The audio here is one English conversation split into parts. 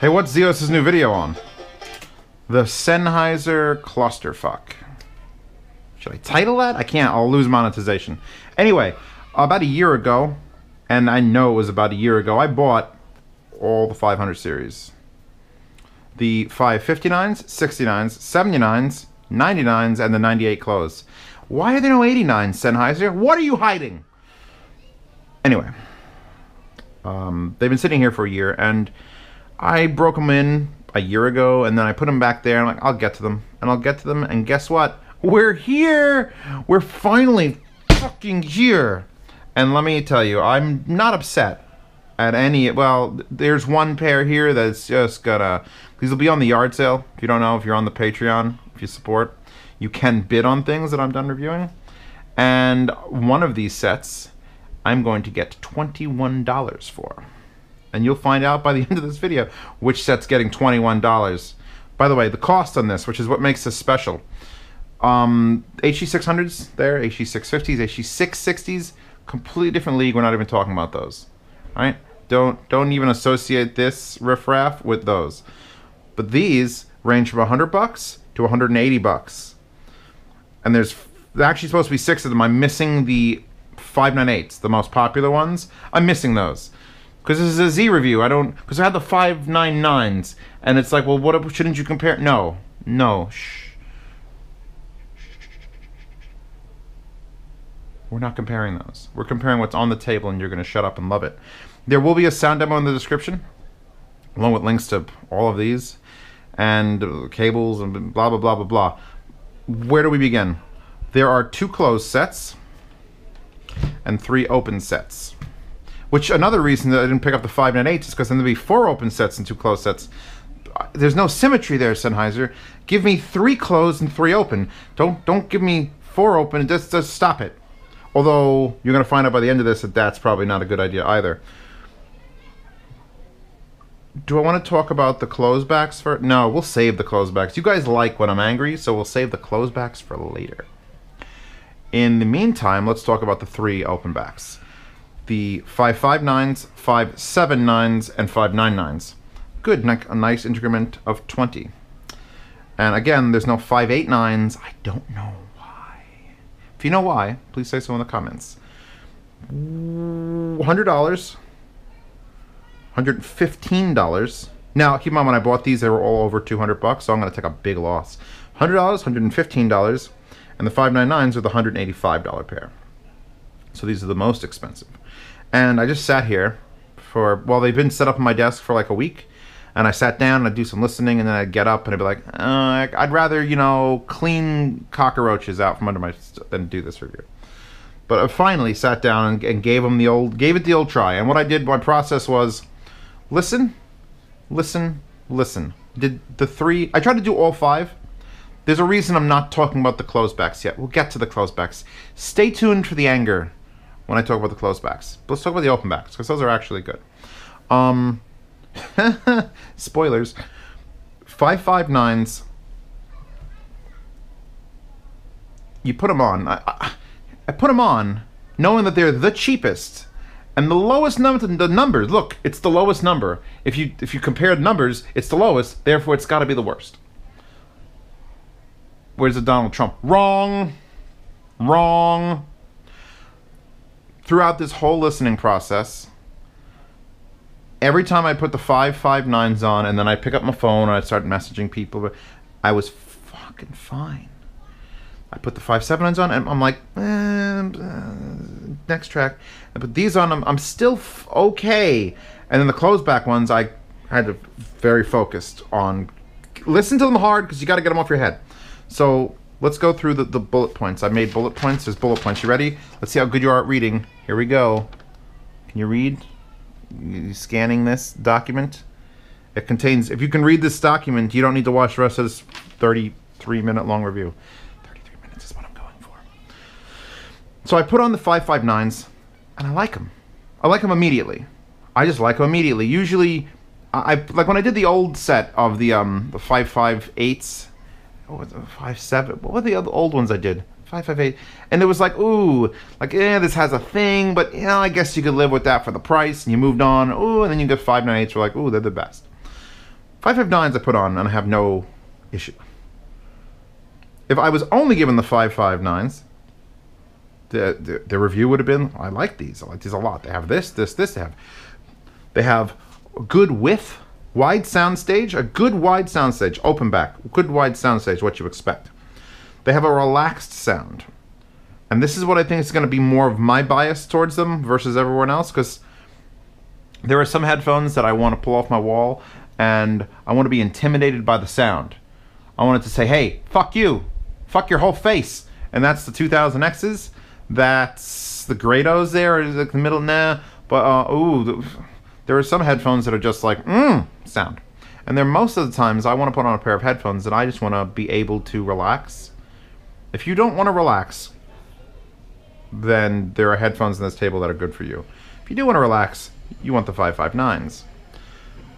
Hey, what's Zeos' new video on? The Sennheiser Clusterfuck. Should I title that? I can't. I'll lose monetization. Anyway, about a year ago, and I know it was about a year ago, I bought all the 500 series. The 559s, 69s, 79s, 99s, and the 98 close. Why are there no 89s, Sennheiser? What are you hiding? Anyway, um, they've been sitting here for a year, and I broke them in a year ago, and then I put them back there. I'm like, I'll get to them, and I'll get to them, and guess what? We're here. We're finally fucking here. And let me tell you, I'm not upset at any. Well, there's one pair here that's just gonna. These will be on the yard sale. If you don't know, if you're on the Patreon, if you support, you can bid on things that I'm done reviewing. And one of these sets, I'm going to get $21 for and you'll find out by the end of this video which set's getting $21. By the way, the cost on this, which is what makes this special, um, HD600s there, HD650s, HD660s, completely different league. We're not even talking about those. All right? Don't don't even associate this riffraff with those. But these range from 100 bucks to 180 bucks. And there's actually supposed to be six of them. I'm missing the 598s, the most popular ones. I'm missing those because this is a Z review. I don't because I had the five nine nines, and it's like, well, what shouldn't you compare? No, no, shh. We're not comparing those. We're comparing what's on the table, and you're going to shut up and love it. There will be a sound demo in the description, along with links to all of these, and uh, cables, and blah blah blah blah blah. Where do we begin? There are two closed sets and three open sets. Which another reason that I didn't pick up the five nine eights is because then there'd be four open sets and two closed sets. There's no symmetry there, Sennheiser. Give me three closed and three open. Don't don't give me four open. Just just stop it. Although you're gonna find out by the end of this that that's probably not a good idea either. Do I want to talk about the closebacks for? No, we'll save the closebacks. You guys like when I'm angry, so we'll save the closebacks for later. In the meantime, let's talk about the three open backs the 559s, 579s, and 599s. Good, a nice increment of 20. And again, there's no 589s. I don't know why. If you know why, please say so in the comments. $100, $115. Now, keep in mind, when I bought these, they were all over 200 bucks, so I'm going to take a big loss. $100, $115, and the 599s are the $185 pair. So these are the most expensive. And I just sat here for, well, they've been set up on my desk for like a week. And I sat down and I'd do some listening and then I'd get up and I'd be like, uh, I'd rather, you know, clean cockroaches out from under my, than do this review. But I finally sat down and, and gave them the old, gave it the old try. And what I did, my process was listen, listen, listen. Did the three, I tried to do all five. There's a reason I'm not talking about the closebacks yet. We'll get to the closebacks. Stay tuned for the anger when I talk about the close backs. But let's talk about the open backs because those are actually good. Um, spoilers. 559s. You put them on. I, I, I put them on knowing that they're the cheapest and the lowest number the numbers look it's the lowest number if you if you compare the numbers it's the lowest therefore it's got to be the worst where's the donald trump wrong wrong throughout this whole listening process, every time I put the 559s on and then I pick up my phone and I start messaging people, I was fucking fine. I put the 579s on and I'm like, eh, next track. I put these on, I'm, I'm still f- okay. And then the close back ones, I had to very focused on listen to them hard because you got to get them off your head. So let's go through the, the bullet points. I made bullet points. There's bullet points. You ready? Let's see how good you are at reading. Here we go. Can you read? You scanning this document? It contains, if you can read this document, you don't need to watch the rest of this 33 minute long review. 33 minutes is what I'm going for. So I put on the 559s, and I like them. I like them immediately. I just like them immediately. Usually, I like when I did the old set of the um the 558s what was it, five seven? What were the other old ones I did? Five five eight, and it was like, ooh, like yeah, this has a thing, but you know, I guess you could live with that for the price. And you moved on, ooh, and then you get five nine eights. We're like, ooh, they're the best. Five five nines I put on and I have no issue. If I was only given the 559s, the, the, the review would have been I like these. I like these a lot. They have this, this, this. They have they have good width, wide soundstage, a good wide soundstage, open back, good wide soundstage, what you expect. They have a relaxed sound. And this is what I think is going to be more of my bias towards them versus everyone else because there are some headphones that I want to pull off my wall and I want to be intimidated by the sound. I want it to say, hey, fuck you, fuck your whole face. And that's the 2000Xs. That's the Grados there, is like the middle, nah. But, uh, ooh, the, there are some headphones that are just like, mmm, sound. And there most of the times I want to put on a pair of headphones that I just want to be able to relax. If you don't want to relax, then there are headphones in this table that are good for you. If you do want to relax, you want the 559s.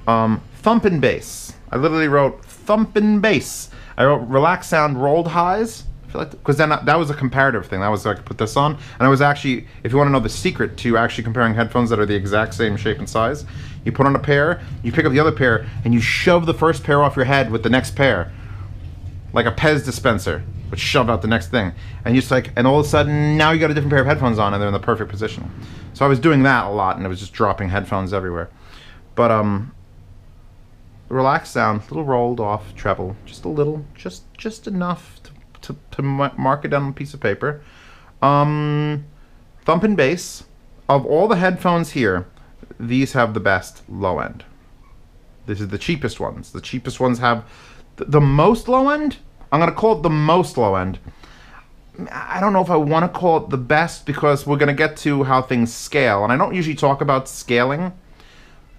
Um, thumping bass. I literally wrote thumping bass. I wrote relax sound rolled highs feel like because then that, that was a comparative thing. That was like put this on, and I was actually, if you want to know the secret to actually comparing headphones that are the exact same shape and size, you put on a pair, you pick up the other pair, and you shove the first pair off your head with the next pair, like a Pez dispenser, but shove out the next thing, and you just like, and all of a sudden now you got a different pair of headphones on, and they're in the perfect position. So I was doing that a lot, and it was just dropping headphones everywhere. But um, relaxed sound, little rolled off treble, just a little, just just enough to, to mark it down on a piece of paper. Um, thumping bass. Of all the headphones here, these have the best low end. This is the cheapest ones. The cheapest ones have th the most low end. I'm gonna call it the most low end. I don't know if I want to call it the best because we're gonna get to how things scale, and I don't usually talk about scaling,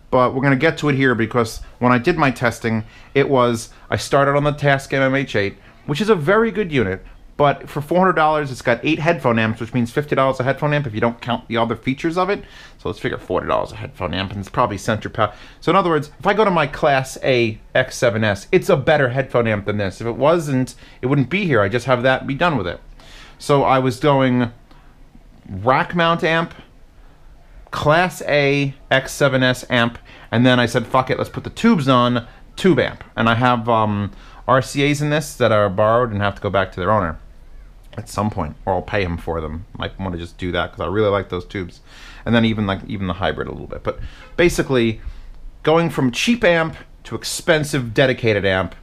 but we're gonna get to it here because when I did my testing, it was I started on the Tascam MH8 which is a very good unit. But for $400, it's got eight headphone amps, which means $50 a headphone amp if you don't count the other features of it. So let's figure $40 a headphone amp, and it's probably center power. So in other words, if I go to my Class A X7S, it's a better headphone amp than this. If it wasn't, it wouldn't be here. I just have that be done with it. So I was going rack mount amp, Class A X7S amp, and then I said, fuck it, let's put the tubes on, tube amp. And I have um, RCA's in this that are borrowed and have to go back to their owner at some point, or I'll pay him for them. Might want to just do that because I really like those tubes, and then even like even the hybrid a little bit. But basically, going from cheap amp to expensive dedicated amp,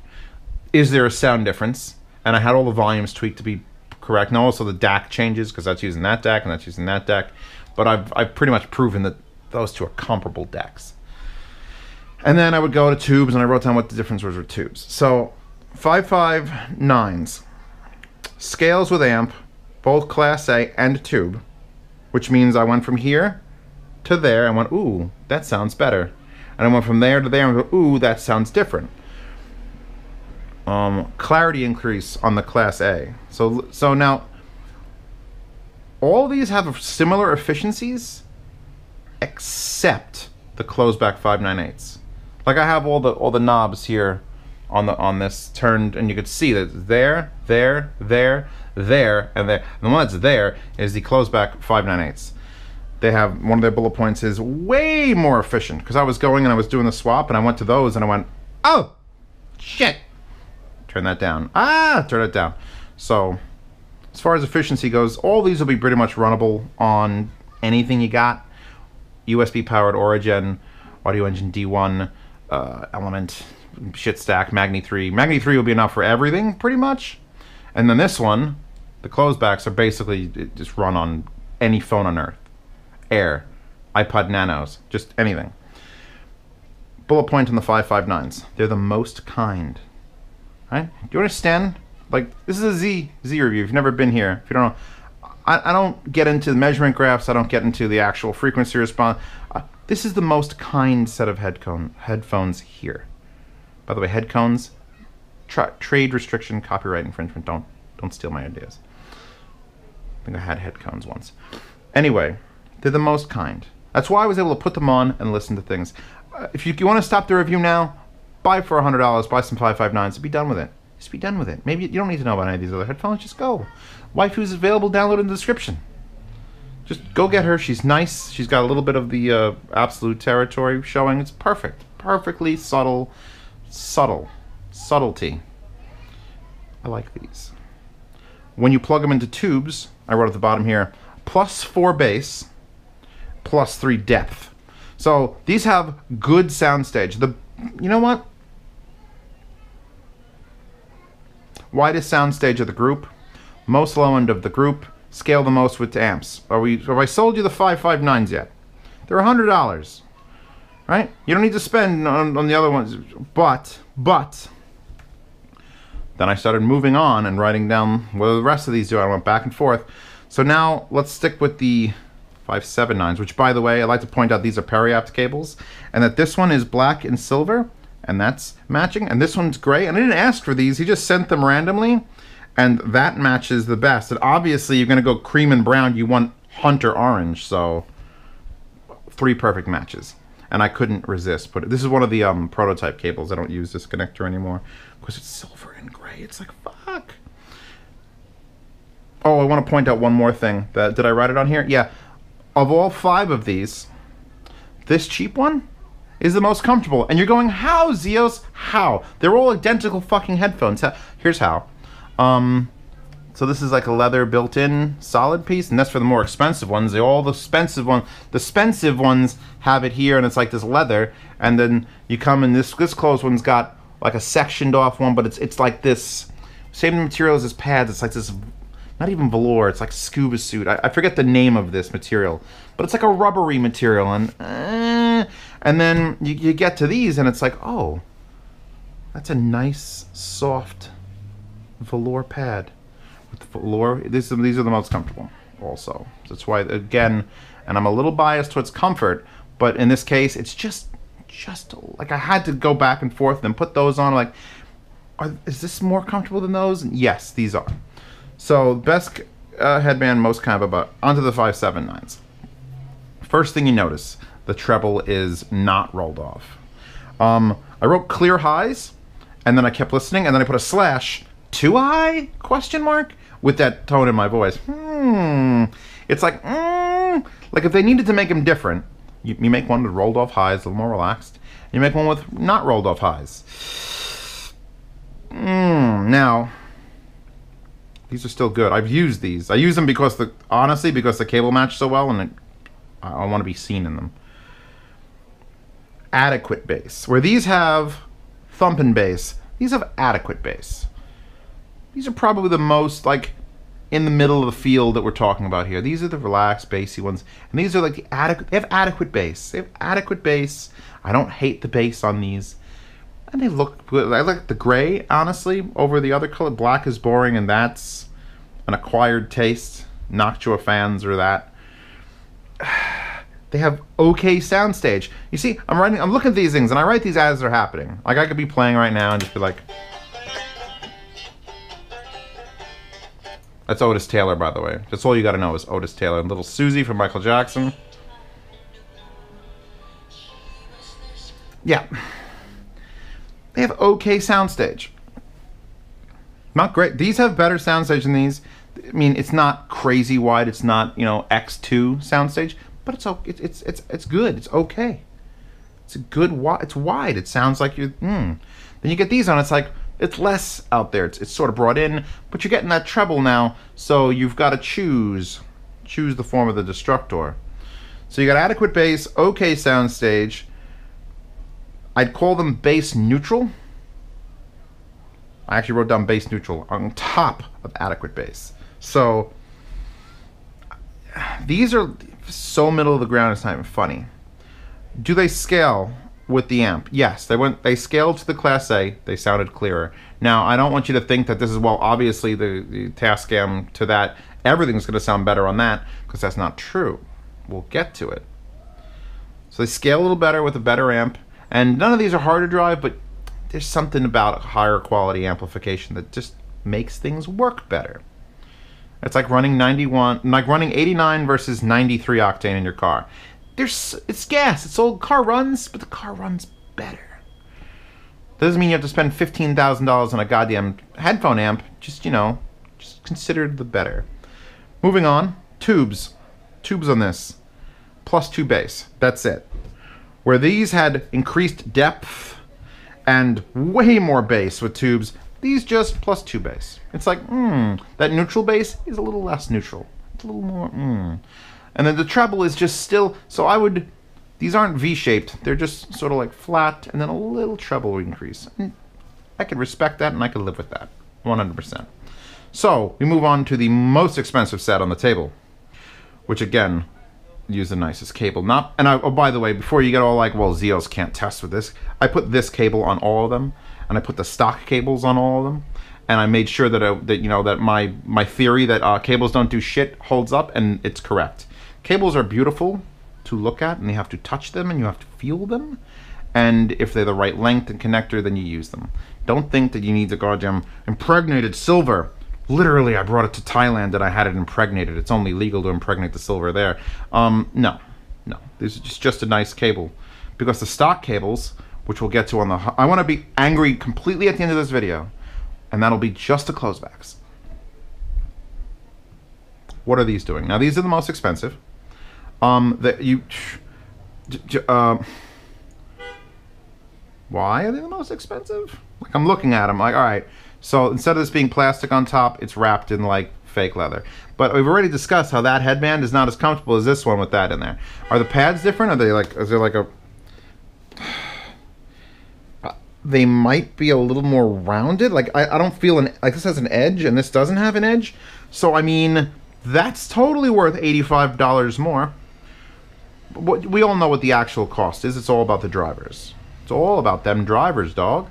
is there a sound difference? And I had all the volumes tweaked to be correct, and also the DAC changes because that's using that DAC and that's using that DAC. But I've I've pretty much proven that those two are comparable DACs. And then I would go to tubes, and I wrote down what the difference was with tubes. So 559s. Scales with amp, both Class A and tube, which means I went from here to there and went, ooh, that sounds better. And I went from there to there and ooh, that sounds different. Um, clarity increase on the Class A. So, so now, all these have similar efficiencies, except the closeback 598s. Like I have all the all the knobs here on the on this turned, and you could see that there, there, there, there, and there. And the one that's there is the closeback 598s. They have one of their bullet points is way more efficient because I was going and I was doing the swap and I went to those and I went, oh, shit, turn that down. Ah, turn it down. So as far as efficiency goes, all these will be pretty much runnable on anything you got. USB powered Origin, Audio Engine D1, uh, Element, Schiit stack, Magni 3. Magni 3 will be enough for everything, pretty much. And then this one, the closebacks are basically just run on any phone on earth. Air, iPod Nanos, just anything. Bullet point on the 559s. They're the most kind. Right? Do you understand? Like, this is a Z, Z review. If you've never been here, if you don't know, I, I don't get into the measurement graphs. I don't get into the actual frequency response. Uh, this is the most kind set of headphone, headphones here. By the way, head cones, tra trade restriction, copyright infringement. Don't don't steal my ideas. I think I had head cones once. Anyway, they're the most kind. That's why I was able to put them on and listen to things. Uh, if you, you want to stop the review now, buy for $100, buy some 559s, and be done with it. Just be done with it. Maybe you don't need to know about any of these other headphones. Just go. Waifu's available. Download in the description. Just go get her. She's nice. She's got a little bit of the uh, absolute territory showing. It's perfect. Perfectly subtle Subtle. Subtlety. I like these. When you plug them into tubes, I wrote at the bottom here, plus 4 bass, plus 3 depth. So these have good soundstage. The you know what? Widest soundstage of the group, most low end of the group, scale the most with amps. Are we have I sold you the 559s yet? They're hundred dollars. Right? You don't need to spend on, on the other ones. But but then I started moving on and writing down what the rest of these do. I went back and forth. So now let's stick with the 579s, which by the way, I'd like to point out these are Periapt cables, and that this one is black and silver, and that's matching, and this one's gray. And I didn't ask for these, he just sent them randomly, and that matches the best. And obviously you're gonna go cream and brown, you want hunter orange, so three perfect matches. And I couldn't resist, but this is one of the um, prototype cables. I don't use this connector anymore because it's silver and gray. It's like, fuck. Oh, I want to point out one more thing. That, did I write it on here? Yeah of all five of these, this cheap one is the most comfortable. And you're going, how, Zeos? How? They're all identical fucking headphones. Here's how. Um, so this is like a leather built-in solid piece, and that's for the more expensive ones. They all the expensive one, the expensive ones have it here, and it's like this leather. And then you come in this this closed one's got like a sectioned off one, but it's it's like this same material as this pads. It's like this not even velour. It's like scuba suit. I, I, forget the name of this material, but it's like a rubbery material, and uh, and then you, you get to these, and it's like, oh, that's a nice soft velour pad with velour. These are, these are the most comfortable, also. That's why again, and I'm a little biased towards comfort, but in this case, it's just just like I had to go back and forth and put those on. Like, are, is this more comfortable than those? Yes, these are. So best uh, headband, most kind of about onto the five seven nines. First thing you notice, the treble is not rolled off. Um, I wrote clear highs, and then I kept listening, and then I put a slash too high question mark with that tone in my voice. Hmm. It's like mm, like if they needed to make them different, you, you make one with rolled off highs, a little more relaxed. You make one with not rolled off highs. Mm, now these are still good. I've used these. I use them because the honestly because the cable match so well, and it, I, I want to be seen in them. Adequate bass. Where these have thumping bass, these have adequate bass. These are probably the most like in the middle of the field that we're talking about here. These are the relaxed, bassy ones, and these are like the adequate. They have adequate bass. They have adequate bass. I don't hate the bass on these and they look good. I like the gray, honestly, over the other color. Black is boring, and that's an acquired taste. Noctua fans or that. They have okay soundstage. You see, I'm writing, I'm looking at these things, and I write these as they're happening. Like I could be playing right now and just be like. That's Otis Taylor, by the way. That's all you got to know is Otis Taylor. And little Susie from Michael Jackson. Yeah. They have okay soundstage. Not great. These have better soundstage than these. I mean, it's not crazy wide. It's not you know X2 soundstage, but it's it's it's it's, it's good. It's okay. It's a good. It's wide. It sounds like you. Mm. Then you get these on. It's like it's less out there. It's, it's sort of brought in, but you're getting that treble now. So you've got to choose choose the form of the destructor. So you got adequate bass, okay soundstage, I'd call them bass neutral. I actually wrote down bass neutral on top of adequate bass. So these are so middle of the ground it's not even funny. Do they scale with the amp? Yes, they went they scaled to the class A, they sounded clearer. Now I don't want you to think that this is well obviously the, the Tascam to that everything's gonna sound better on that, because that's not true. We'll get to it. So they scale a little better with a better amp and none of these are hard to drive, but there's something about higher quality amplification that just makes things work better. It's like running 91, like running 89 versus 93 octane in your car. There's, it's gas. It's old car runs, but the car runs better. Doesn't mean you have to spend fifteen thousand dollars on a goddamn headphone amp. Just you know, just consider the better. Moving on, tubes, tubes on this, plus two bass. That's it where these had increased depth and way more bass with tubes. These just plus two bass. It's like, hmm, that neutral bass is a little less neutral. It's a little more, hmm. And then the treble is just still, so I would, these aren't V-shaped. They're just sort of like flat and then a little treble increase. And I could respect that and I could live with that, 100%. So we move on to the most expensive set on the table, which again, use the nicest cable. Not, and I, oh, by the way, before you get all like, well, Zeos can't test with this, I put this cable on all of them, and I put the stock cables on all of them, and I made sure that I, that you know that my my theory that uh, cables don't do shit holds up, and it's correct. Cables are beautiful to look at, and you have to touch them, and you have to feel them, and if they're the right length and connector, then you use them. Don't think that you need the goddamn impregnated silver literally I brought it to Thailand and I had it impregnated. It's only legal to impregnate the silver there. Um, no, no, this is just, just a nice cable because the stock cables, which we'll get to on the, I want to be angry completely at the end of this video and that'll be just the closebacks. What are these doing? Now these are the most expensive. Um, that you, uh, why are they the most expensive? Like I'm looking at them like, all right, so instead of this being plastic on top, it's wrapped in like fake leather. But we've already discussed how that headband is not as comfortable as this one with that in there. Are the pads different? Are they like, is there like a... They might be a little more rounded. Like, I, I don't feel an... Like, this has an edge and this doesn't have an edge. So, I mean, that's totally worth $85 more. But we all know what the actual cost is. It's all about the drivers. It's all about them drivers, dog.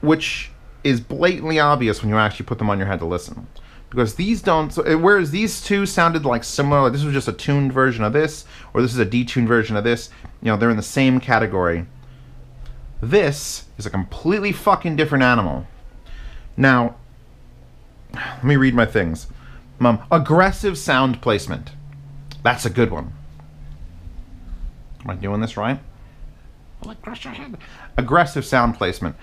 Which is blatantly obvious when you actually put them on your head to listen. Because these don't, so, eh, whereas these two sounded like similar, like this was just a tuned version of this, or this is a detuned version of this, you know, they're in the same category. This is a completely fucking different animal. Now, let me read my things. Mom, aggressive sound placement. That's a good one. Am I doing this right? Aggressive sound placement.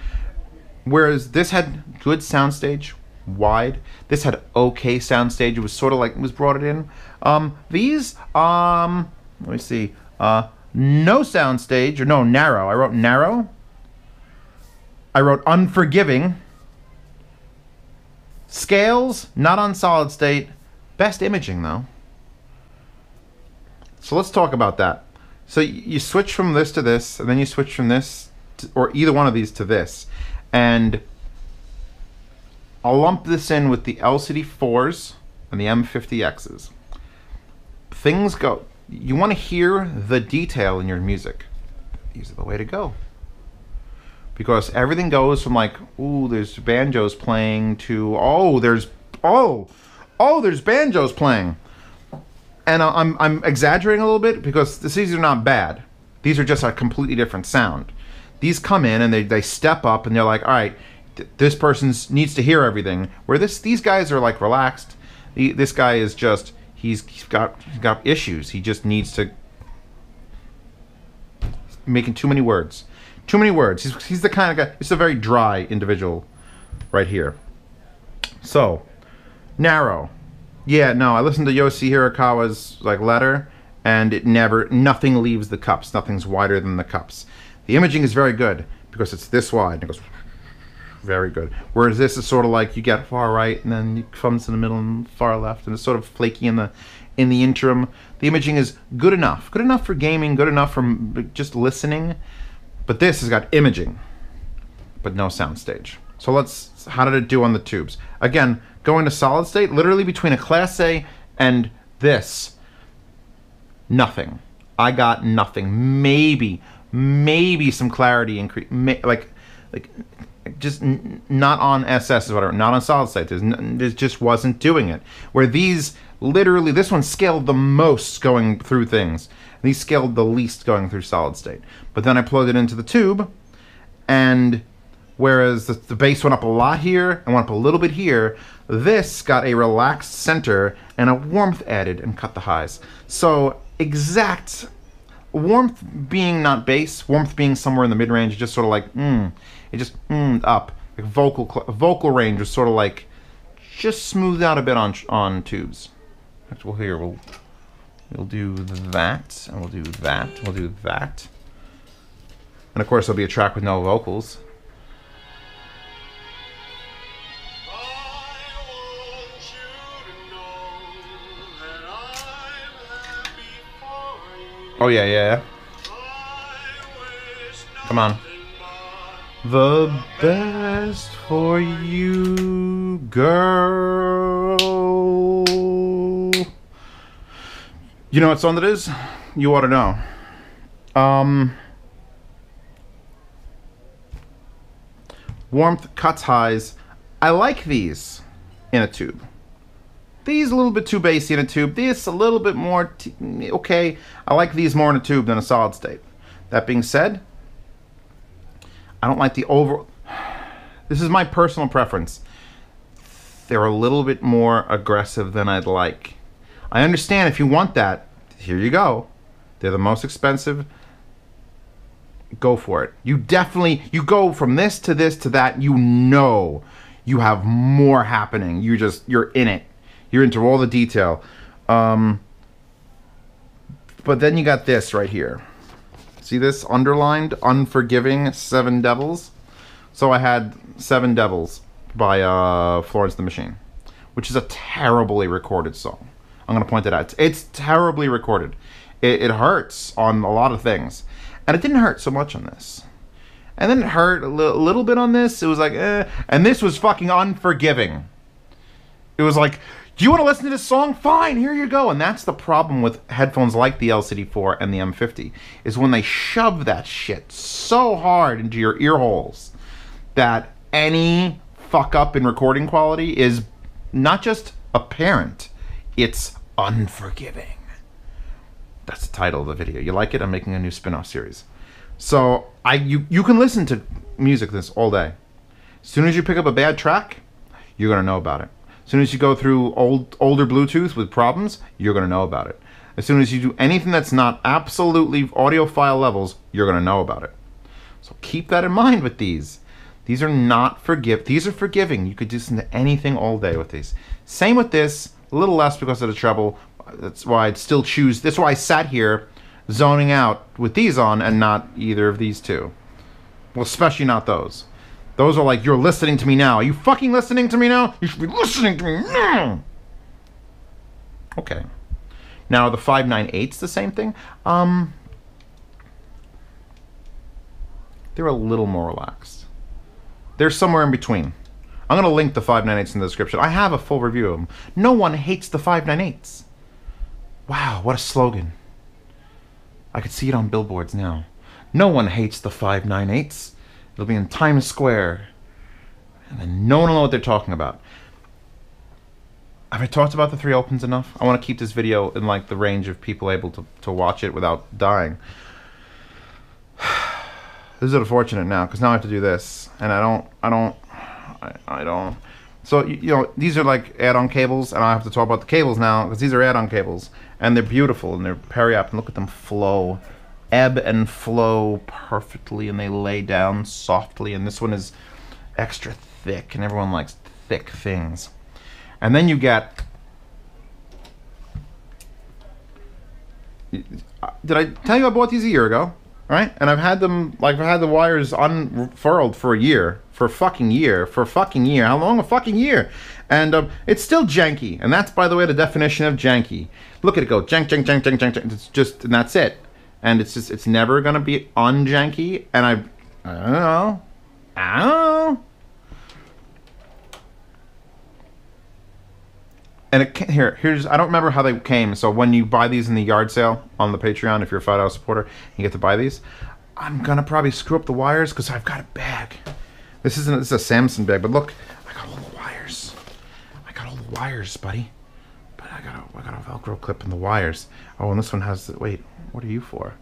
Whereas this had good soundstage, wide. This had okay soundstage. It was sort of like it was brought in. Um, these, um, let me see. Uh, no soundstage or no narrow. I wrote narrow. I wrote unforgiving. Scales not on solid state. Best imaging though. So let's talk about that. So you switch from this to this, and then you switch from this, to, or either one of these to this. And I'll lump this in with the LCD4s and the M50Xs. Things go, you want to hear the detail in your music. These are the way to go. Because everything goes from like, ooh, there's banjos playing to, oh, there's, oh, oh, there's banjos playing. And I'm, I'm exaggerating a little bit because these are not bad. These are just a completely different sound. These come in and they, they step up and they're like, all right, th- this person needs to hear everything. Where this these guys are like relaxed. He, this guy is just he's, he's got he's got issues. He just needs to making too many words. Too many words. He's, he's the kind of guy. It's a very dry individual, right here. So, narrow. Yeah, no. I listened to Yosi Horikawa's like letter, and it never nothing leaves the cups. Nothing's wider than the cups. The imaging is very good because it's this wide. And it goes very good. Whereas this is sort of like you get far right and then it comes in the middle and far left, and it's sort of flaky in the in the interim. The imaging is good enough, good enough for gaming, good enough for just listening. But this has got imaging, but no soundstage. So let's. How did it do on the tubes? Again, going to solid state, literally between a Class A and this, nothing. I got nothing. Maybe maybe some clarity increase, like like just not on SS is whatever, not on solid state. There's it just wasn't doing it. Where these literally, this one scaled the most going through things. These scaled the least going through solid state. But then I plugged it into the tube, and whereas the, the bass went up a lot here and went up a little bit here, this got a relaxed center and a warmth added and cut the highs. So exact warmth being not bass, warmth being somewhere in the mid range, just sort of like mm, it just mm up. Like vocal vocal range was sort of like just smoothed out a bit on on tubes. We'll here we'll we'll do that and we'll do that. We'll do that. And of course, there'll be a track with no vocals. Oh yeah, yeah. Come on. The best for you, girl. You know what song that is? You ought to know. Um, warmth cuts highs. I like these in a tube. These a little bit too bassy in a tube. This a little bit more okay. I like these more in a tube than a solid state. That being said, I don't like the over. This is my personal preference. They're a little bit more aggressive than I'd like. I understand if you want that. Here you go. They're the most expensive. Go for it. You definitely you go from this to this to that. You know you have more happening. You just you're in it. You're into all the detail. Um, but then you got this right here. See this underlined, unforgiving, Seven Devils. So I had Seven Devils by uh, Florence the Machine, which is a terribly recorded song. I'm gonna point it out. It's terribly recorded. It, it hurts on a lot of things, and it didn't hurt so much on this. And then it hurt a li- little bit on this. It was like, eh. And this was fucking unforgiving. It was like, do you want to listen to this song? Fine, here you go. And that's the problem with headphones like the LCD4 and the M50 is when they shove that shit so hard into your ear holes that any fuck up in recording quality is not just apparent, it's unforgiving. That's the title of the video. You like it? I'm making a new spin-off series. So I you you can listen to music this all day. As soon as you pick up a bad track, you're gonna know about it. As soon as you go through old older Bluetooth with problems, you're gonna know about it. As soon as you do anything that's not absolutely audiophile levels, you're gonna know about it. So keep that in mind with these. These are not forgive. These are forgiving. You could listen to anything all day with these. Same with this. A little less because of the treble. That's why I'd still choose. That's why I sat here zoning out with these on and not either of these two. Well, especially not those. Those are like, you're listening to me now. Are you fucking listening to me now? You should be listening to me now. Okay. Now the 598's the same thing. Um, they're a little more relaxed. They're somewhere in between. I'm going to link the 598s in the description. I have a full review of them. No one hates the 598s. Wow, what a slogan. I could see it on billboards now. No one hates the 598s. It'll be in Times Square. And then no one will know what they're talking about. Have I talked about the three opens enough? I want to keep this video in like the range of people able to, to watch it without dying. this is unfortunate now because now I have to do this, and I don't, I don't, I, I don't. So you, you know these are like add-on cables, and I have to talk about the cables now because these are add-on cables, and they're beautiful and they're Periapt, and look at them flow, ebb and flow perfectly, and they lay down softly. And this one is extra thick, and everyone likes thick things. And then you get. Did I tell you I bought these a year ago? Right? And I've had them, like, I've had the wires unfurled for a year. For a fucking year. For a fucking year. How long? A fucking year. And um, it's still janky. And that's, by the way, the definition of janky. Look at it go. Jank, jank, jank, jank, jank, jank. It's just, and that's it. And it's just, it's never to be unjanky. And I, I don't know. I don't know. and it ca- here here's I don't remember how they came. So when you buy these in the yard sale on the Patreon, if you're a five dollar supporter, you get to buy these. I'm gonna probably screw up the wires because I've got a bag. This isn't this is a Samson bag, but look, I got all the wires. I got all the wires, buddy. But I got a I got a Velcro clip in the wires. Oh, and this one has. The, wait, what are you for?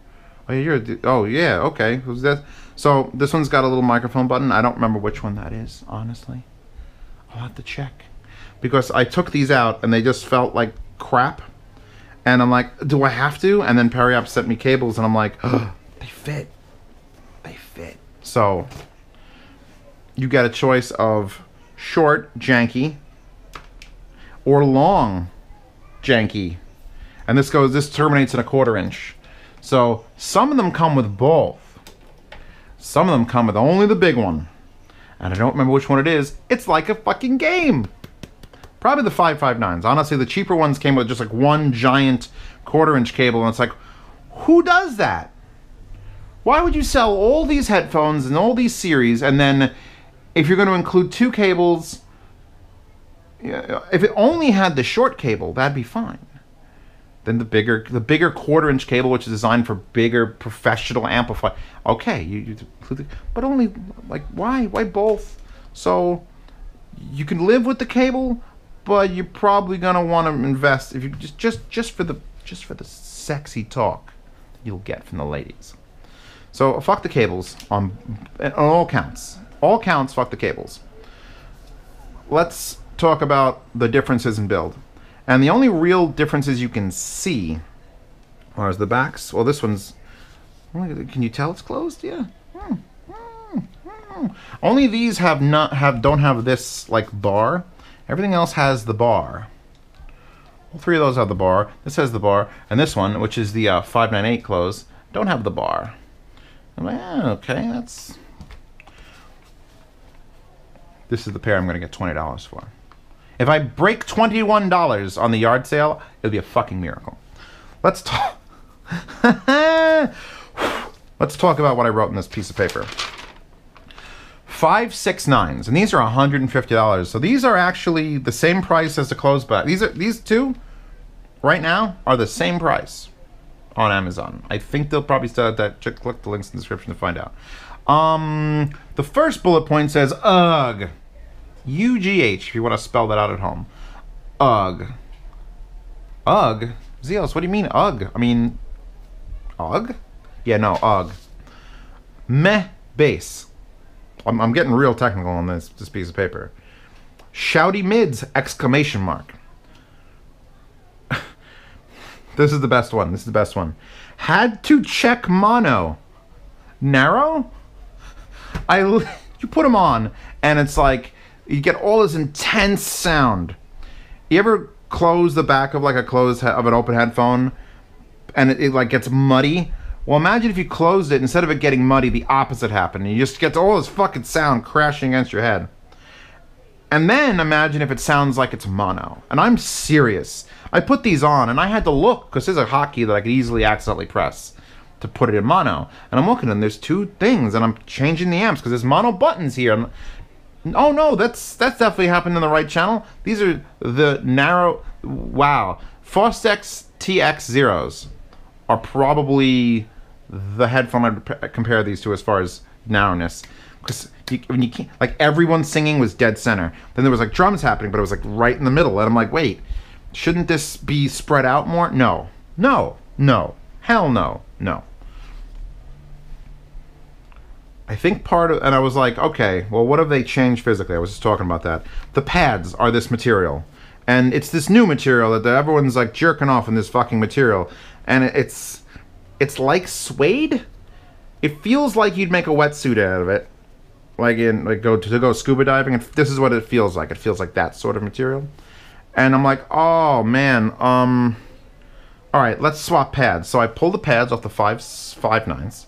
Oh, you're. a d- Oh, yeah. Okay. Who's this? So this one's got a little microphone button. I don't remember which one that is, honestly. I'll have to check because I took these out and they just felt like crap. And I'm like, do I have to? And then Periapt sent me cables, and I'm like, oh, they fit. They fit. So you get a choice of short, janky, or long, janky. And this goes, this terminates in a quarter inch. So some of them come with both. Some of them come with only the big one. And I don't remember which one it is. It's like a fucking game. Probably the 559s. Honestly, the cheaper ones came with just like one giant quarter inch cable, and it's like, who does that? Why would you sell all these headphones and all these series, and then if you're going to include two cables, if it only had the short cable, that'd be fine. Then the bigger, the bigger quarter inch cable, which is designed for bigger professional amplifier. Okay, you, you but only like why? Why both? So you can live with the cable, but you're probably gonna want to invest if you just just just for the just for the sexy talk you'll get from the ladies. So fuck the cables on, on all counts. All counts. Fuck the cables. Let's talk about the differences in build. And the only real differences you can see are the backs. Well, this one's. Can you tell it's closed? Yeah. Hmm, hmm, hmm. Only these have not have don't have this like bar. Everything else has the bar. All three of those have the bar. This has the bar, and this one, which is the uh, 598 close, don't have the bar. I'm like, ah, okay, that's. This is the pair I'm going to get twenty dollars for. If I break twenty-one dollars on the yard sale, it'll be a fucking miracle. Let's talk. Let's talk about what I wrote in this piece of paper. Five six nines, and these are hundred and fifty dollars. So these are actually the same price as the closeback. These are these two, right now, are the same price on Amazon. I think they'll probably still that. Check, click the links in the description to find out. Um, the first bullet point says UGG. U-G-H, if you want to spell that out at home. Ugh. Ugh? Zeos, what do you mean ugh? I mean, ugh? Yeah, no, ugh. Meh bass. I'm, I'm getting real technical on this, this piece of paper. Shouty mids, exclamation mark. this is the best one. This is the best one. Had to check mono. Narrow? I you put them on and it's like you get all this intense sound. You ever close the back of like a closed of an open headphone and it, it, like gets muddy? Well, imagine if you closed it instead of it getting muddy, the opposite happened. You just get all this fucking sound crashing against your head. And then imagine if it sounds like it's mono. And I'm serious. I put these on and I had to look because there's a hotkey that I could easily accidentally press to put it in mono. And I'm looking and there's two things and I'm changing the amps because there's mono buttons here. Oh no, that's that's definitely happened in the right channel. These are the narrow, wow. Fostex TX Zeros are probably the headphone I'd compare these to as far as narrowness. Because when you can't, like everyone singing was dead center. Then there was like drums happening, but it was like right in the middle. And I'm like, wait, shouldn't this be spread out more? No, no, no, hell no, no. I think part of, and I was like, okay, well, what have they changed physically? I was just talking about that. The pads are this material, and it's this new material that everyone's like jerking off in this fucking material, and it's it's like suede. It feels like you'd make a wetsuit out of it, like in like go to, to go scuba diving. And this is what it feels like. It feels like that sort of material, and I'm like, oh man, um, all right, let's swap pads. So I pull the pads off the five five nines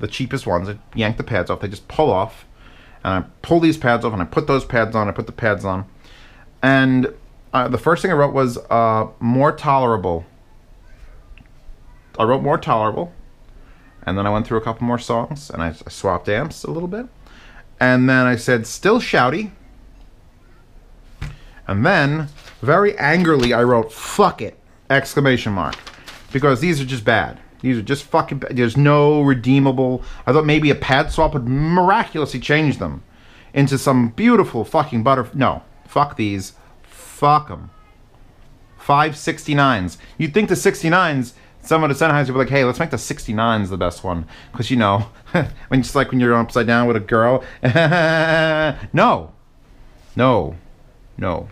the cheapest ones. I yank the pads off. They just pull off. And I pull these pads off and I put those pads on. I put the pads on. And uh, the first thing I wrote was uh, more tolerable. I wrote more tolerable. And then I went through a couple more songs and I, I swapped amps a little bit. And then I said, still shouty. And then, very angrily, I wrote, fuck it! Exclamation mark. Because these are just bad. These are just fucking. There's no redeemable. I thought maybe a pad swap would miraculously change them into some beautiful fucking butter. No, fuck these. Fuck them. 569s. You'd think the 69s, some of the Sennheisers would be like, hey, let's make the 69s the best one. Because, you know, when it's like when you're upside down with a girl. no. No. No.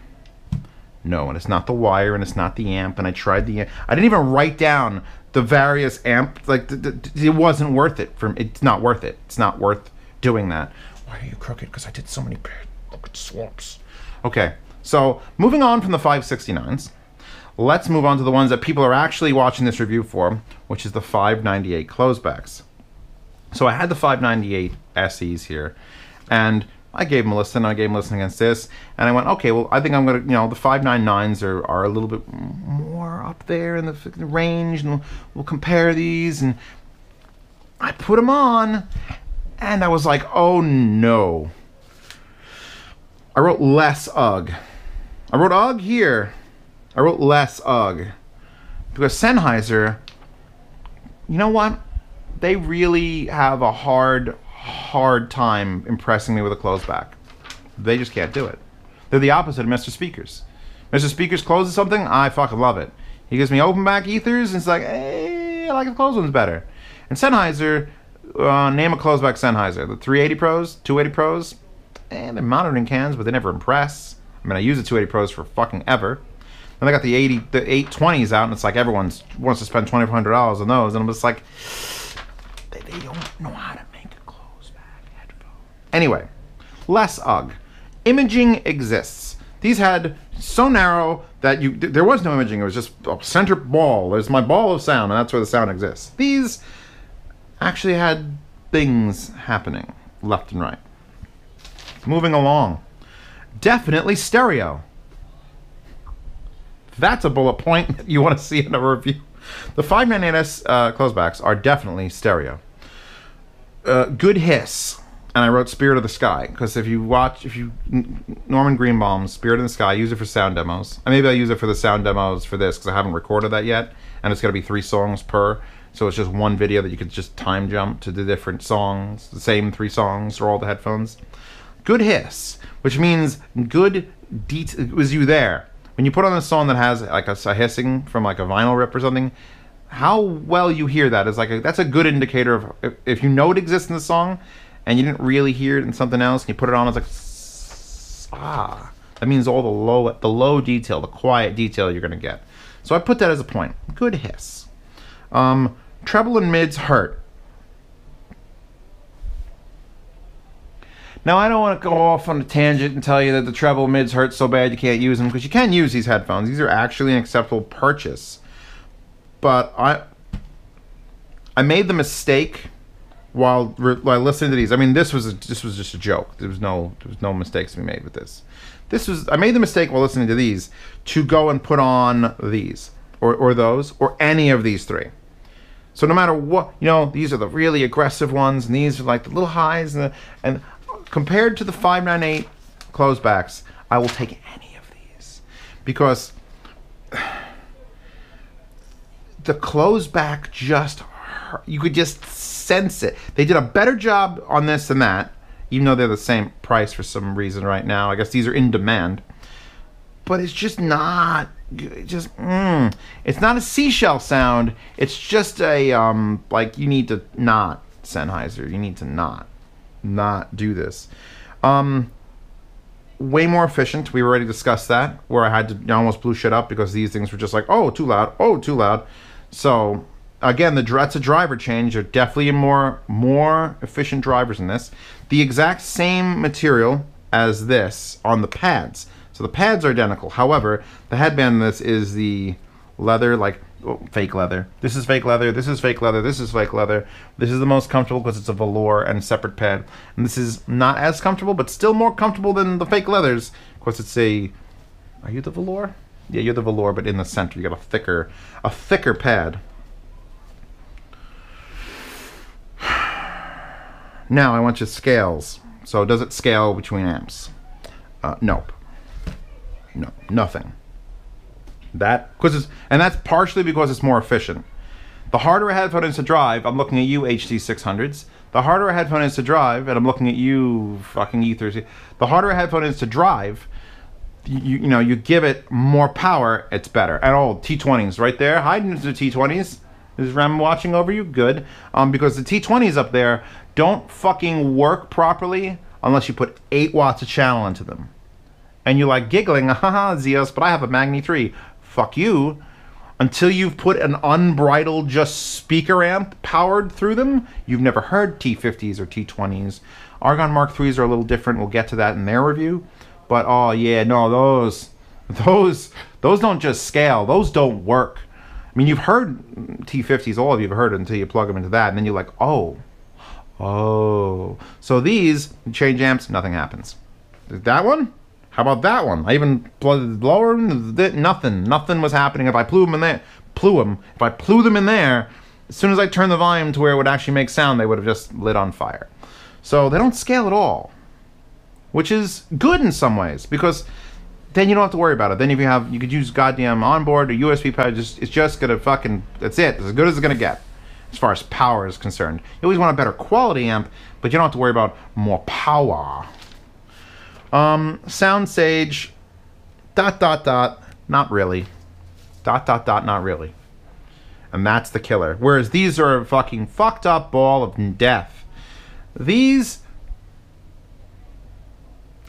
No, and it's not the wire, and it's not the amp, and I tried the amp. I didn't even write down the various amp like it wasn't worth it for me. it's not worth it. It's not worth doing that. Why are you crooked? Because i did so many crooked swaps okay so moving on from the 569s let's move on to the ones that people are actually watching this review for which is the 598 closebacks. So I had the 598 SEs here, and I gave them a listen. I gave them a listen against this, and I went, okay, well, I think I'm gonna, you know, the 599s are, are a little bit more up there in the, the range, and we'll, we'll compare these. And I put them on, and I was like, oh no. I wrote less UGG. I wrote UGG here. I wrote less UGG because Sennheiser, you know what? They really have a hard, hard time impressing me with a closed back. They just can't do it. They're the opposite of Mr. Speakers. Mr. Speakers closes something, I fucking love it. He gives me open back ethers, and it's like, hey, I like the closed ones better. And Sennheiser, uh, name a closed back Sennheiser. The 380 Pros, 280 Pros, and they're monitoring cans, but they never impress. I mean, I use the 280 Pros for fucking ever. And they got the 80, the 820s out, and it's like everyone wants to spend $2,500 on those, and I'm just like, they, they don't know how to make a closed back headphone. Anyway, less UGG. Imaging exists. These had so narrow that you there was no imaging. It was just a center ball. There's my ball of sound, and that's where the sound exists. These actually had things happening left and right. Moving along. Definitely stereo. That's a bullet point you want to see in a review. The 598S uh, closebacks are definitely stereo. Uh, good hiss. And I wrote Spirit of the Sky because if you watch, if you Norman Greenbaum's Spirit of the Sky, use it for sound demos. And maybe I'll use it for the sound demos for this because I haven't recorded that yet, and it's going to be three songs per. So it's just one video that you could just time jump to the different songs, the same three songs or all the headphones. Good hiss, which means good det- was you there when you put on a song that has like a, a hissing from like a vinyl rip or something. How well you hear that is like a, that's a good indicator of if, if you know it exists in the song and you didn't really hear it in something else and you put it on it's like ah. That means all the low the low detail the quiet detail you're gonna get. So i put that as a point. Good hiss. Um, treble and mids hurt. Now i don't want to go off on a tangent and tell you that the treble mids hurt so bad you can't use them because you can use these headphones. These are actually an acceptable purchase. But i i made the mistake while while listening to these. I mean, this was a, this was just a joke. There was no there was no mistakes to be made with this. This was I made the mistake while listening to these to go and put on these or or those or any of these three. So no matter what, you know, these are the really aggressive ones, and these are like the little highs, and the, and compared to the 598 closebacks, I will take any of these because the closeback just you could just sense it. They did a better job on this than that, even though they're the same price for some reason right now. I guess these are in demand. But it's just not just mm, it's not a seashell sound. It's just a um like you need to not Sennheiser. You need to not not do this. Um way more efficient. We already discussed that where I had to I almost blew shit up because these things were just like, "Oh, too loud. Oh, too loud." So, again, the that's a driver change. There are definitely more more efficient drivers in this. The exact same material as this on the pads. So the pads are identical. However, the headband in this is the leather, like oh, fake leather. This is fake leather. This is fake leather. This is fake leather. This is the most comfortable because it's a velour and separate pad. And this is not as comfortable, but still more comfortable than the fake leathers Of course, it's a. Are you the velour? Yeah, you're the velour, but in the center you got a thicker, a thicker pad. Now I want you scales. So does it scale between amps? Uh, nope. No, nothing. That because it's and that's partially because it's more efficient. The harder a headphone is to drive, I'm looking at you HD 600s. The harder a headphone is to drive, and I'm looking at you fucking ethers. The harder a headphone is to drive, you, you know, you give it more power, it's better. And all oh, T20s right there, hiding the T20s. Is Rem watching over you? Good. Um, because the T20s up there don't fucking work properly unless you put 8 watts of channel into them. And you're like giggling, haha, Zeos, but I have a Magni 3. Fuck you. Until you've put an unbridled just speaker amp powered through them, you've never heard T50s or T20s. Argon Mark 3s are a little different. We'll get to that in their review. But oh yeah, no, those those those don't just scale. Those don't work. I mean, you've heard T50s, all of you have heard it until you plug them into that, and then you're like, oh, Oh, so these change amps, nothing happens. That one? How about that one? I even plugged lower, nothing, nothing was happening. If I blew them in there, blew them. If I blew them in there, as soon as I turned the volume to where it would actually make sound, they would have just lit on fire. So they don't scale at all, which is good in some ways because then you don't have to worry about it. Then if you have, you could use goddamn onboard or USB power. Just it's just gonna fucking that's it. It's as good as it's gonna get as far as power is concerned. You always want a better quality amp, but you don't have to worry about more power. Um, Soundstage, dot dot dot, not really. Dot dot dot, not really. And that's the killer. Whereas these are a fucking fucked up ball of death. These,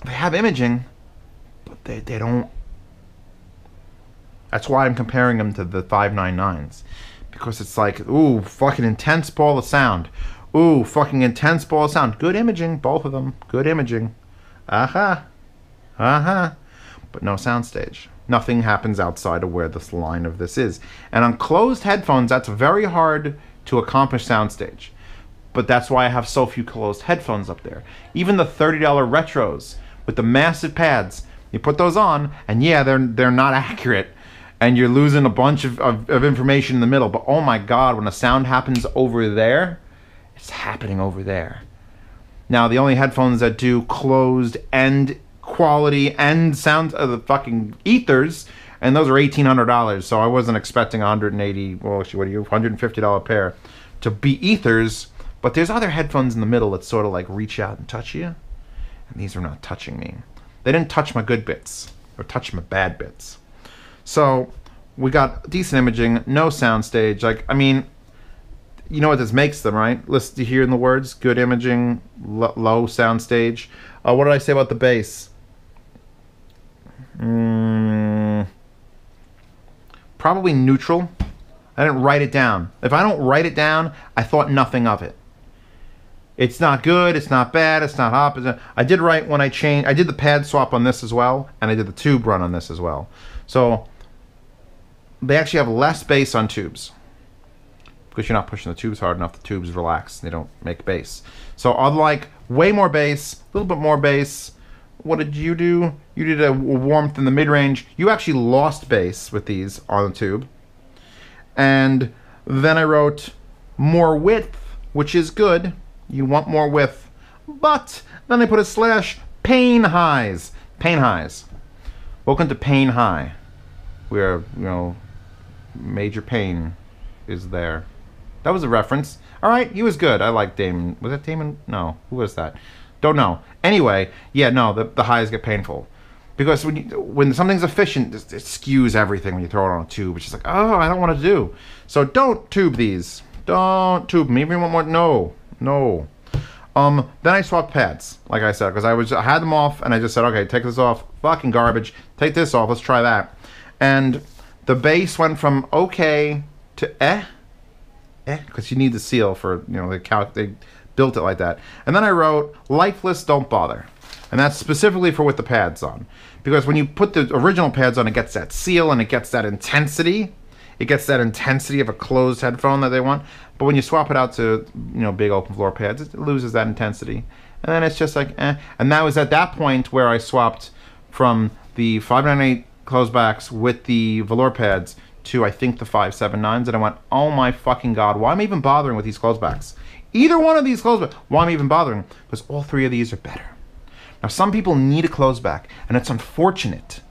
they have imaging, but they, they don't. That's why I'm comparing them to the 599s. Because it's like, ooh, fucking intense ball of sound. Ooh, fucking intense ball of sound. Good imaging, both of them. Good imaging. Aha. Uh-huh. Aha. Uh-huh. But no soundstage. Nothing happens outside of where this line of this is. And on closed headphones, that's very hard to accomplish soundstage. But that's why I have so few closed headphones up there. Even the $30 retros with the massive pads, you put those on, and yeah, they're they're not accurate, and you're losing a bunch of, of, of information in the middle. But oh my god, when a sound happens over there, it's happening over there. Now, the only headphones that do closed and quality and sounds are the fucking ethers, and those are eighteen hundred dollars. So I wasn't expecting 180. Well, actually, what are you? 150 dollar pair to be ethers. But there's other headphones in the middle that sort of like reach out and touch you, and these are not touching me. They didn't touch my good bits or touch my bad bits. So we got decent imaging, no soundstage. Like I mean, you know what this makes them, right? Listen to hear in the words: good imaging, low soundstage. Uh, what did I say about the bass? Mm, probably neutral. I didn't write it down. If I don't write it down, I thought nothing of it. It's not good. It's not bad. It's not opposite. I did write when I changed. I did the pad swap on this as well, and I did the tube run on this as well. So they actually have less bass on tubes because you're not pushing the tubes hard enough. The tubes relax. They don't make bass. So I'd way more bass, a little bit more bass. What did you do? You did a warmth in the mid range. You actually lost bass with these on the tube. And then I wrote more width, which is good. You want more width. But then I put a slash pain highs. Pain highs. Welcome to pain high. Where, you know, major pain is there. That was a reference. All right, he was good. I like Damon. Was that Damon? No, who was that? Don't know. Anyway, yeah, no, the, the highs get painful because when you, when something's efficient, it, it skews everything when you throw it on a tube. Which is like, oh, I don't want to do. So don't tube these. Don't tube them. Even want more. No, no. Um, then I swapped pads, like I said, because I was I had them off, and I just said, okay, take this off. Fucking garbage. Take this off. Let's try that. And the bass went from okay to eh eh, because you need the seal for you know they cal- they built it like that. And then I wrote lifeless, don't bother, and that's specifically for with the pads on, because when you put the original pads on, it gets that seal and it gets that intensity. It gets that intensity of a closed headphone that they want. But when you swap it out to you know big open floor pads, it loses that intensity. And then it's just like eh. And that was at that point where I swapped from the 598 closed backs with the velour pads to I think the 579s, and I went, oh my fucking god, why am I even bothering with these closebacks? Either one of these closebacks, why am I even bothering? Because all three of these are better. Now some people need a closeback, and it's unfortunate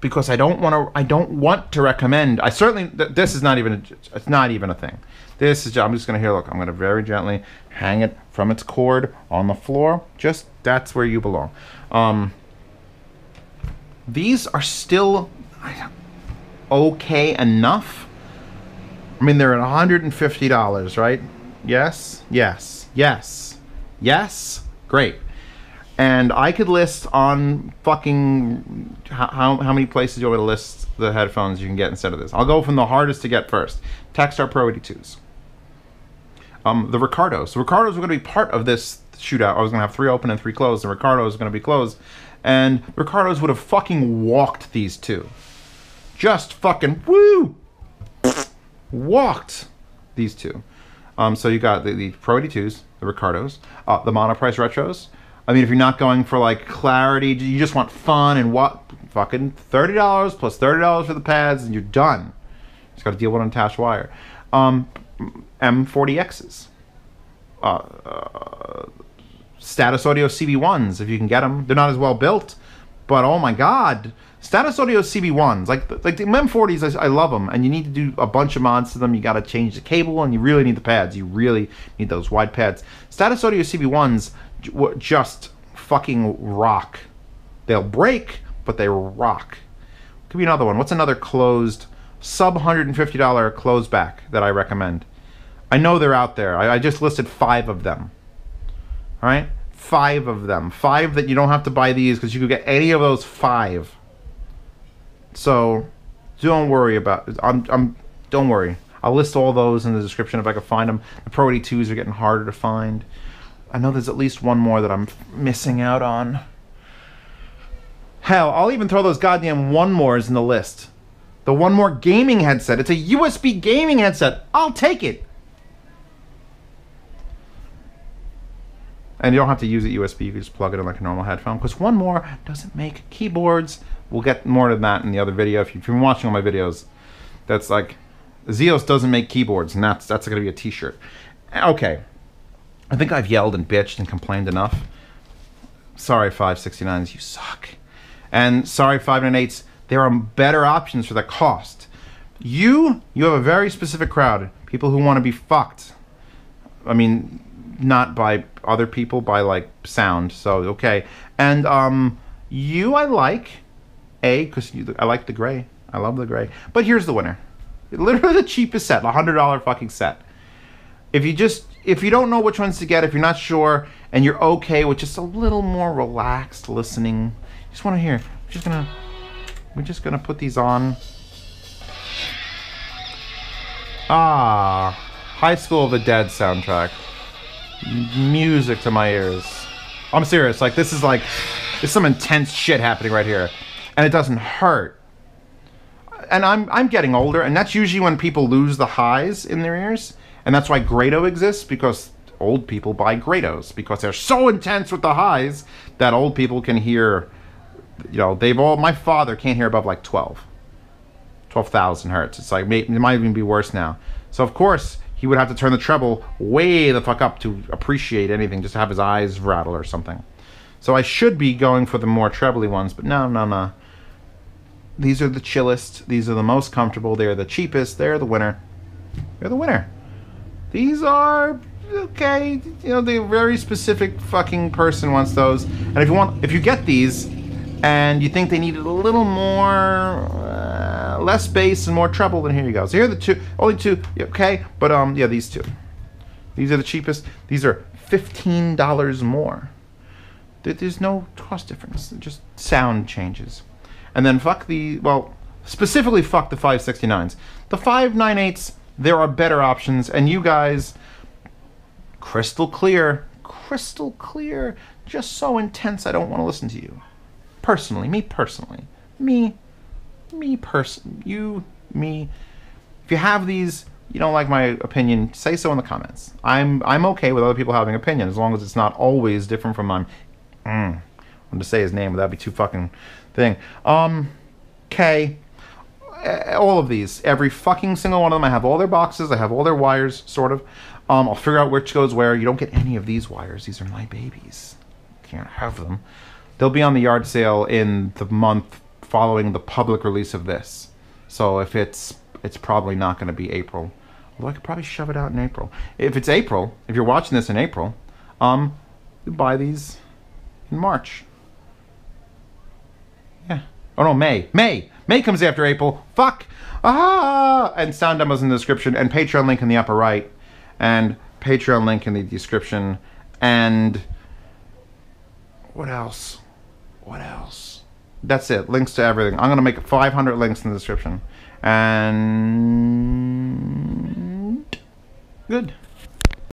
because I don't want to. I don't want to recommend. I certainly. This is not even. A, it's not even a thing. This is. I'm just gonna here. Look. I'm gonna very gently hang it from its cord on the floor. Just that's where you belong. Um, these are still okay enough. I mean, they're at $150, right? Yes, yes, yes, yes. Great. And I could list on fucking how, how many places you want to list the headphones you can get instead of this. I'll go from the hardest to get first. Takstar Pro 82s. Um, the Ricardos. The Ricardos were going to be part of this shootout. I was going to have three open and three closed. The Ricardos going to be closed. And Ricardos would have fucking walked these two just fucking woo walked these two. Um, so you got the, the Pro 82s, the Ricardos, uh, the Monoprice Retros. I mean, if you're not going for like clarity, you just want fun and what fucking thirty dollars plus thirty dollars for the pads, and you're done. Just got to deal with unattached wire. Um, M40Xs, uh, uh, Status Audio CB1s, if you can get them. They're not as well built, but oh my god, Status Audio CB1s, like like the M40s, I, I love them, and you need to do a bunch of mods to them. You got to change the cable, and you really need the pads. You really need those wide pads. Status Audio CB1s just fucking rock. They'll break, but they rock. Give me another one. What's another closed sub $150 closed back that I recommend? I know they're out there. I, I just listed five of them. All right, five of them. Five that you don't have to buy these because you could get any of those five. So don't worry about. I'm. I'm. Don't worry. I'll list all those in the description if I can find them. The Pro 82s are getting harder to find. I know there's at least one more that I'm missing out on. Hell, I'll even throw those goddamn 1MOREs in the list. The 1MORE gaming headset. It's a USB gaming headset. I'll take it. And you don't have to use it USB. You just plug it in like a normal headphone. Because 1MORE doesn't make keyboards. We'll get more to that in the other video. If you've been watching all my videos, that's like Zeos doesn't make keyboards, and that's that's going to be a T-shirt. Okay, I think I've yelled and bitched and complained enough. Sorry, 569s, you suck. And sorry, 598s, there are better options for the cost. You, you have a very specific crowd. People who want to be fucked. I mean, not by other people, by like sound. So, okay. And um, you, I like. A, because I like the gray. I love the gray. But here's the winner. Literally the cheapest set, a $100 fucking set. If you just if you don't know which ones to get, if you're not sure, and you're okay with just a little more relaxed listening, just want to hear. We're just gonna we're just gonna put these on. Ah, High School of the Dead soundtrack. Music to my ears. I'm serious. Like this is like there's some intense shit happening right here, and it doesn't hurt. And I'm I'm getting older, and that's usually when people lose the highs in their ears and that's why Grado exists because old people buy Grados because they're so intense with the highs that old people can hear. You know, they've all. My father can't hear above like 12, 12,000 hertz. It's like it might even be worse now. So of course he would have to turn the treble way the fuck up to appreciate anything, just to have his eyes rattle or something. So I should be going for the more trebly ones, but no, no, no. These are the chillest. These are the most comfortable. They're the cheapest. They're the winner. They're the winner. These are okay. You know, the very specific fucking person wants those. And if you want, if you get these, and you think they needed a little more, uh, less bass and more treble, then here you go. So here are the two, only two. Okay, but um, yeah, these two. These are the cheapest. These are fifteen dollars more. There's no cost difference. Just sound changes. And then fuck the well, specifically fuck the 569s. The 598s there are better options, and you guys, crystal clear, crystal clear, just so intense I don't want to listen to you. Personally, me personally. Me, me person, you, me. If you have these, you don't like my opinion, say so in the comments. I'm I'm okay with other people having opinion as long as it's not always different from mine. Mm, I'm to say his name, but that'd be too fucking thing. Um, K all of these, every fucking single one of them. I have all their boxes. I have all their wires, sort of. Um, I'll figure out which goes where. You don't get any of these wires. These are my babies. Can't have them. They'll be on the yard sale in the month following the public release of this. So if it's, it's probably not going to be April. Although I could probably shove it out in April. If it's April, if you're watching this in April, um, buy these in March. Yeah. Oh no, May. May. May comes after April. Fuck. Ah! And sound demos in the description and Patreon link in the upper right and Patreon link in the description and what else? What else? That's it. Links to everything. I'm gonna make 500 links in the description. And good.